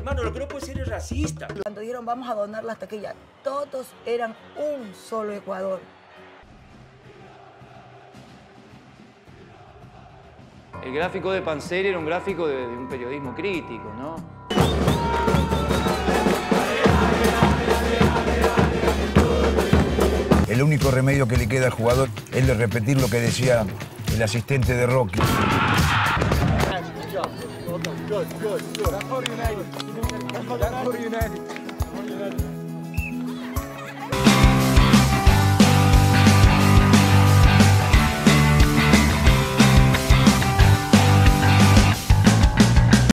Hermano, lo que no puede ser es racista. Cuando dijeron vamos a donar las taquillas, todos eran un solo Ecuador. El gráfico de Panseri era un gráfico de, de un periodismo crítico, ¿no? El único remedio que le queda al jugador es de repetir lo que decía el asistente de Rocky. Good, good, good. That's for United. That's for United.